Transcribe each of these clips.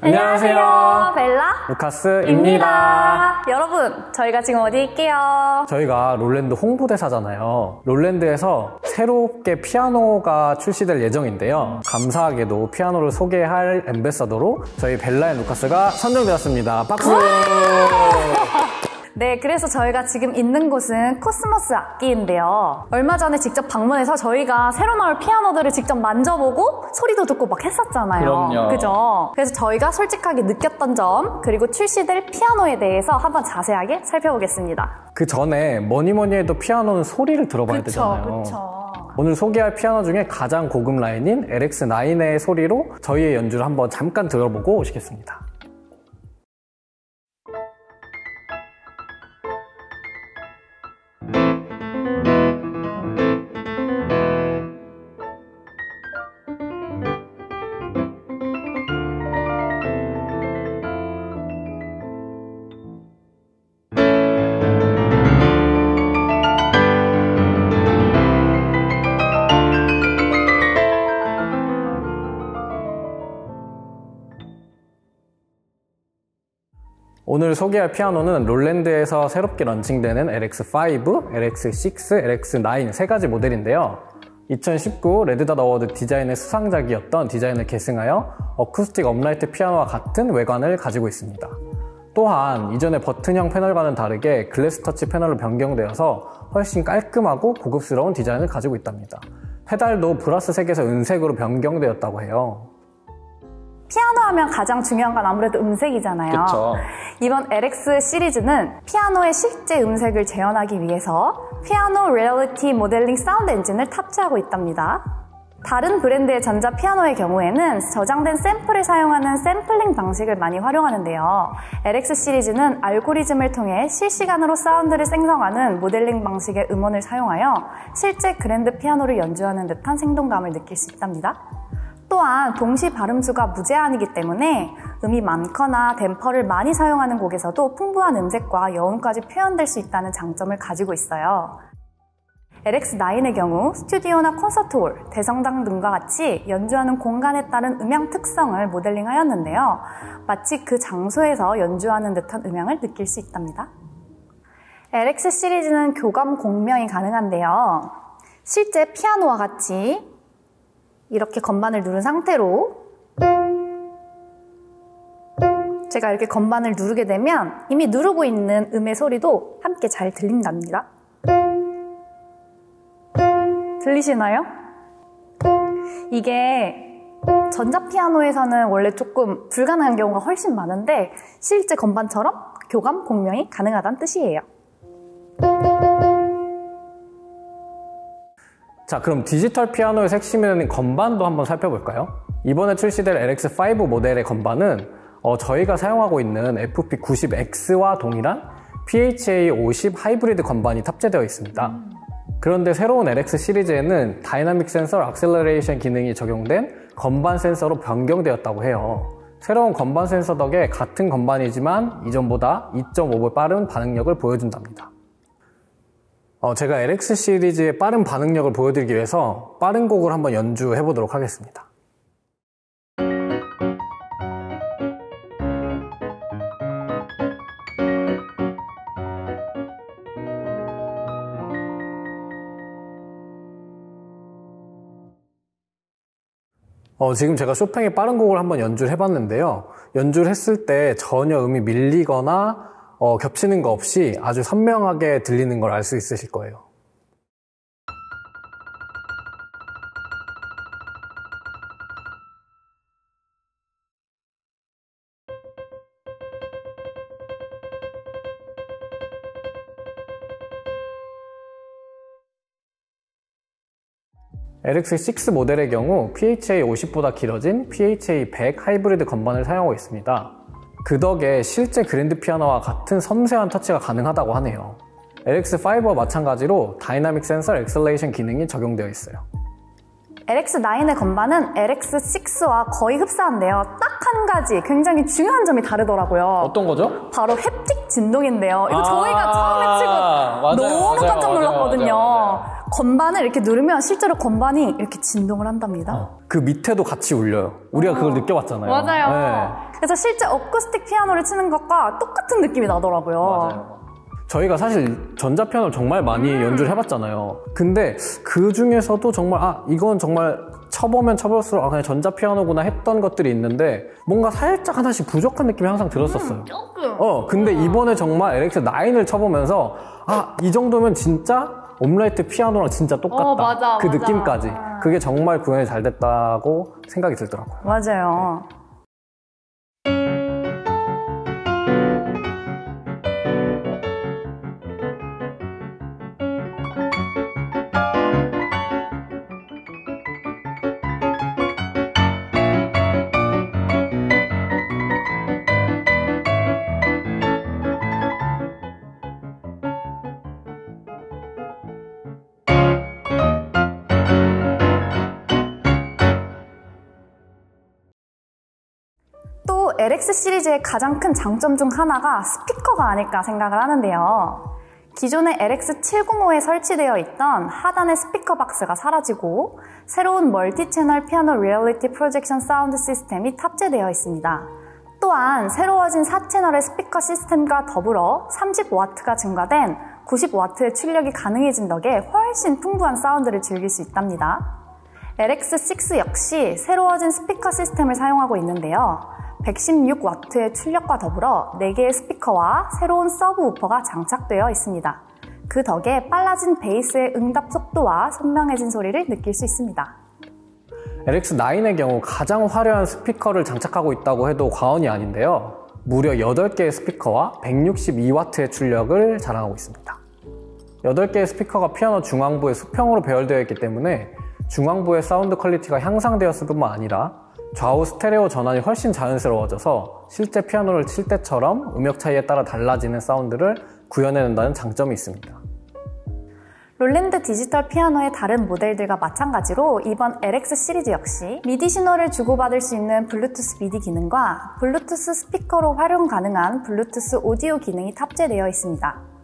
안녕하세요. 벨라 루카스입니다. 여러분, 저희가 지금 어디 있게요? 저희가 롤랜드 홍보대사잖아요. 롤랜드에서 새롭게 피아노가 출시될 예정인데요. 감사하게도 피아노를 소개할 ambassador로 저희 벨라 앤 루카스가 선정되었습니다. 박수! 네, 그래서 저희가 지금 있는 곳은 코스모스 악기인데요. 얼마 전에 직접 방문해서 저희가 새로 나올 피아노들을 직접 만져보고 소리도 듣고 막 했었잖아요. 그럼요. 그죠? 그래서 저희가 솔직하게 느꼈던 점, 그리고 출시될 피아노에 대해서 한번 자세하게 살펴보겠습니다. 그 전에 뭐니 뭐니 해도 피아노는 소리를 들어봐야 그쵸, 되잖아요. 그쵸. 오늘 소개할 피아노 중에 가장 고급 라인인 LX9의 소리로 저희의 연주를 한번 잠깐 들어보고 오시겠습니다. 오늘 소개할 피아노는 롤랜드에서 새롭게 launching되는 LX5, LX6, LX9 세 가지 모델인데요. 2019 레드닷 어워드 디자인의 수상작이었던 디자인을 계승하여 어쿠스틱 업라이트 피아노와 같은 외관을 가지고 있습니다. 또한 이전의 버튼형 패널과는 다르게 glass touch 패널로 변경되어서 훨씬 깔끔하고 고급스러운 디자인을 가지고 있답니다. 페달도 brass 색에서 은색으로 변경되었다고 해요. 피아노 하면 가장 중요한 건 아무래도 음색이잖아요. 그쵸. 이번 LX 시리즈는 피아노의 실제 음색을 재현하기 위해서 피아노 리얼리티 모델링 사운드 엔진을 탑재하고 있답니다. 다른 브랜드의 전자 피아노의 경우에는 저장된 샘플을 사용하는 샘플링 방식을 많이 활용하는데요. LX 시리즈는 알고리즘을 통해 실시간으로 사운드를 생성하는 모델링 방식의 음원을 사용하여 실제 그랜드 피아노를 연주하는 듯한 생동감을 느낄 수 있답니다. 또한 동시 발음수가 무제한이기 때문에 음이 많거나 댐퍼를 많이 사용하는 곡에서도 풍부한 음색과 여운까지 표현될 수 있다는 장점을 가지고 있어요. LX9의 경우 스튜디오나 콘서트홀, 대성당 등과 같이 연주하는 공간에 따른 음향 특성을 모델링하였는데요. 마치 그 장소에서 연주하는 듯한 음향을 느낄 수 있답니다. LX 시리즈는 교감 공명이 가능한데요. 실제 피아노와 같이 이렇게 건반을 누른 상태로 제가 이렇게 건반을 누르게 되면 이미 누르고 있는 음의 소리도 함께 잘 들린답니다. 들리시나요? 이게 전자피아노에서는 원래 조금 불가능한 경우가 훨씬 많은데 실제 건반처럼 교감 공명이 가능하다는 뜻이에요. 자, 그럼 디지털 피아노의 되는 건반도 한번 살펴볼까요? 이번에 출시될 LX5 모델의 건반은 어, 저희가 사용하고 있는 FP90X와 동일한 PHA50 하이브리드 건반이 탑재되어 있습니다. 그런데 새로운 LX 시리즈에는 dynamic sensor acceleration 기능이 적용된 건반 센서로 변경되었다고 해요. 새로운 건반 센서 덕에 같은 건반이지만 이전보다 2.5배 빠른 반응력을 보여준답니다. 어, 제가 LX 시리즈의 빠른 반응력을 보여드리기 위해서 빠른 곡을 한번 연주해 보도록 하겠습니다. 어, 지금 제가 쇼팽의 빠른 곡을 한번 연주를 해봤는데요. 연주를 했을 때 전혀 음이 밀리거나 어, 겹치는 거 없이 아주 선명하게 들리는 걸 알 수 있으실 거예요. LX6 모델의 경우 PHA50보다 길어진 PHA100 하이브리드 건반을 사용하고 있습니다. 그 덕에 실제 그랜드 피아노와 같은 섬세한 터치가 가능하다고 하네요. LX5와 마찬가지로 dynamic sensor acceleration 기능이 적용되어 있어요. LX9의 건반은 LX6와 거의 흡사한데요. 딱 한 가지 굉장히 중요한 점이 다르더라고요. 어떤 거죠? 바로 haptic 진동인데요. 이거 아, 저희가 처음에 치고 맞아요, 너무 맞아요, 깜짝 놀랐거든요. 맞아요. 건반을 이렇게 누르면 실제로 건반이 이렇게 진동을 한답니다. 그 밑에도 같이 울려요. 우리가 그걸 느껴봤잖아요. 맞아요. 네. 그래서 실제 어쿠스틱 피아노를 치는 것과 똑같은 느낌이 나더라고요. 맞아요. 저희가 사실 전자피아노를 정말 많이 음. 연주를 해봤잖아요. 근데 그 중에서도 정말 아 이건 정말 쳐보면 쳐볼수록 아 그냥 전자피아노구나 했던 것들이 있는데 뭔가 살짝 하나씩 부족한 느낌이 항상 들었었어요. 조금. 어 근데 이번에 정말 LX 9을 쳐보면서 아 이 정도면 진짜 옴라이트 피아노랑 진짜 똑같다. 어, 맞아, 그 맞아. 느낌까지. 그게 정말 구현이 잘 됐다고 생각이 들더라고요. 맞아요. 또 LX 시리즈의 가장 큰 장점 중 하나가 스피커가 아닐까 생각을 하는데요. 기존의 LX705에 설치되어 있던 하단의 스피커 박스가 사라지고 새로운 멀티 채널 피아노 리얼리티 projection 사운드 시스템이 탑재되어 있습니다. 또한 새로워진 4채널의 스피커 시스템과 더불어 30W가 증가된 90W의 출력이 가능해진 덕에 훨씬 풍부한 사운드를 즐길 수 있답니다. LX6 역시 새로워진 스피커 시스템을 사용하고 있는데요. 116W의 출력과 더불어 4개의 스피커와 새로운 서브 우퍼가 장착되어 있습니다. 그 덕에 빨라진 베이스의 응답 속도와 선명해진 소리를 느낄 수 있습니다. LX9의 경우 가장 화려한 스피커를 장착하고 있다고 해도 과언이 아닌데요. 무려 8개의 스피커와 162W의 출력을 자랑하고 있습니다. 8개의 스피커가 피아노 중앙부에 수평으로 배열되어 있기 때문에 중앙부의 사운드 퀄리티가 향상되었을 뿐만 아니라 좌우 스테레오 전환이 훨씬 자연스러워져서 실제 피아노를 칠 때처럼 음역 차이에 따라 달라지는 사운드를 구현해낸다는 장점이 있습니다. 롤랜드 디지털 피아노의 다른 모델들과 마찬가지로 이번 LX 시리즈 역시 미디 신호를 주고받을 수 있는 블루투스 미디 기능과 블루투스 스피커로 활용 가능한 블루투스 오디오 기능이 탑재되어 있습니다.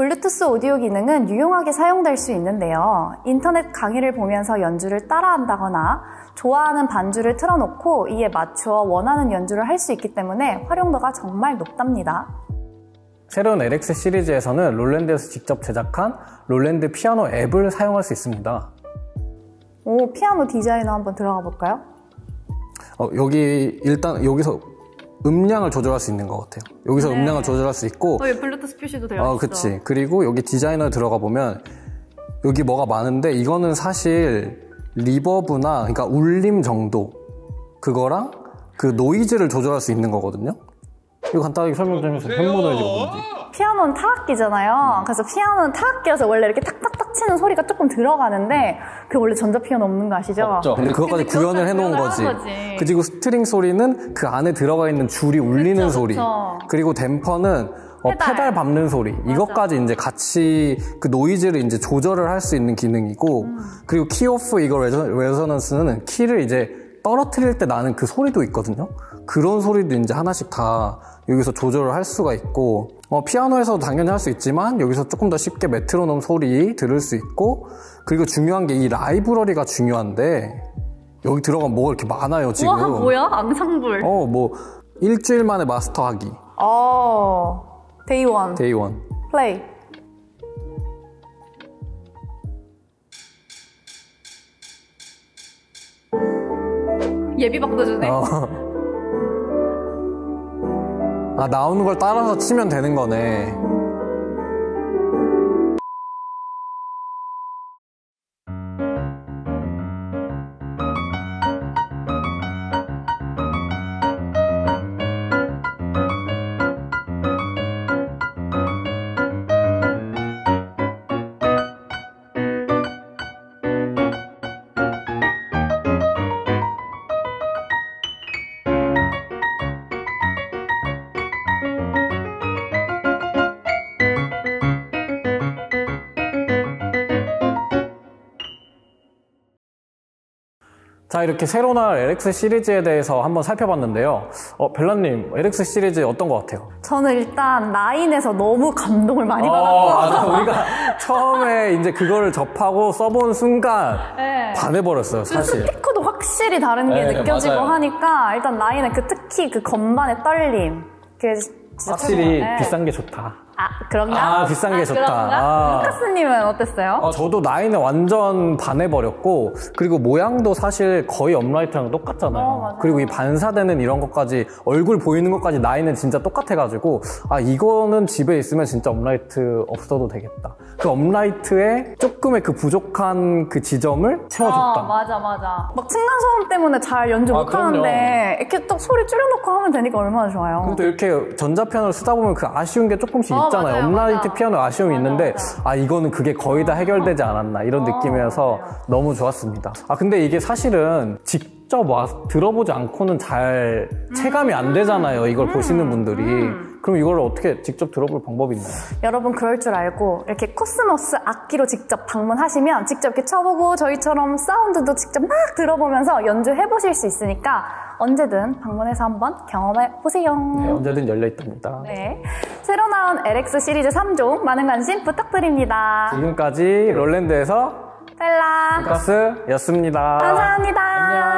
블루투스 오디오 기능은 유용하게 사용될 수 있는데요. 인터넷 강의를 보면서 연주를 따라한다거나 좋아하는 반주를 틀어놓고 이에 맞추어 원하는 연주를 할 수 있기 때문에 활용도가 정말 높답니다. 새로운 LX 시리즈에서는 롤랜드에서 직접 제작한 롤랜드 피아노 앱을 사용할 수 있습니다. 오, 피아노 디자이너 한번 들어가 볼까요? 어, 여기 일단 여기서 음량을 조절할 수 있는 것 같아요. 여기서 음량을 조절할 수 있고, 어, 블루투스 표시도 되어 어, 그치. 그리고 여기 디자이너에 들어가 보면 여기 뭐가 많은데 이거는 사실 reverb나 그러니까 울림 정도 그거랑 그 노이즈를 조절할 수 있는 거거든요. 이거 간단하게 설명 좀 해주세요. 해머 노이즈가 뭔지. 피아노는 타악기잖아요. 그래서 피아노는 타악기여서 원래 이렇게 탁탁탁 치는 소리가 조금 들어가는데 그 원래 전자 피아노 없는 거 아시죠? 없죠. 근데 그것까지 근데 구현을 해놓은 거지. 한 거지. 그리고 스트링 소리는 그 안에 들어가 있는 줄이 울리는 그쵸, 소리. 그쵸. 그리고 댐퍼는 어, 페달. 페달. 밟는 소리. 이것까지 이제 같이 그 노이즈를 이제 조절을 할 수 있는 기능이고, 음. 그리고 key off 이거 reso, resonance는 키를 이제 떨어뜨릴 때 나는 그 소리도 있거든요. 그런 소리도 이제 하나씩 다 여기서 조절을 할 수가 있고, 어, 피아노에서도 당연히 할 수 있지만 여기서 조금 더 쉽게 메트로놈 소리 들을 수 있고, 그리고 중요한 게 이 라이브러리가 중요한데, 여기 들어가면 뭐가 이렇게 많아요, 지금. 우와, 뭐야? 앙상블. 어, 뭐, 일주일 만에 마스터하기. 어, Day one. Day one. 플레이. 예비박도 주네. 어. 아, 나오는 걸 따라서 치면 되는 거네. 자, 이렇게 새로 나올 LX 시리즈에 대해서 한번 살펴봤는데요. 어, 벨라님, LX 시리즈 어떤 것 같아요? 저는 일단 라인에서 너무 감동을 많이 어, 받았고. 맞아. 우리가 처음에 이제 그거를 접하고 써본 순간 네. 반해버렸어요, 사실. 스피커도 확실히 다른 게 네, 느껴지고 맞아요. 하니까 일단 라인은 그 특히 그 건반의 떨림 그게 진짜 확실히. 네. 비싼 게 좋다. 아 그런가? 아, 비싼 게 좋다. 그런가? 아. 루카스님은 어땠어요? 어, 저도 라인에 완전 반해버렸고 그리고 모양도 사실 거의 업라이트랑 똑같잖아요. 어. 그리고 이 반사되는 이런 것까지 얼굴 보이는 것까지 라인은 진짜 똑같아가지고 아 이거는 집에 있으면 진짜 업라이트 없어도 되겠다. 그 업라이트에 조금의 그 부족한 그 지점을 채워줬다. 어, 맞아 맞아 막 층간 소음 때문에 잘 연주 아, 못하는데 이렇게 딱 소리 줄여놓고 하면 되니까 얼마나 좋아요 근데 또 이렇게 전자피아노를 쓰다 보면 그 아쉬운 게 조금씩 어, 있잖아요. 맞아요, 업라이트 맞아. 피아노 아쉬움이 맞아, 있는데. 아 이거는 그게 거의 다 해결되지 않았나 이런 느낌이어서 맞아요. 너무 좋았습니다. 아 근데 이게 사실은 직접 와 들어보지 않고는 잘 체감이 안 되잖아요. 이걸 음. 보시는 분들이. 그럼 이걸 어떻게 직접 들어볼 방법이 있나요? 여러분 그럴 줄 알고 이렇게 코스모스 악기로 직접 방문하시면 직접 이렇게 쳐보고 저희처럼 사운드도 직접 막 들어보면서 연주해 보실 수 있으니까 언제든 방문해서 한번 경험해 보세요. 네, 언제든 열려 있답니다. 네. 새로 나온 LX 시리즈 3종 많은 관심 부탁드립니다. 지금까지 롤랜드에서 벨라 가스였습니다. 감사합니다. 안녕.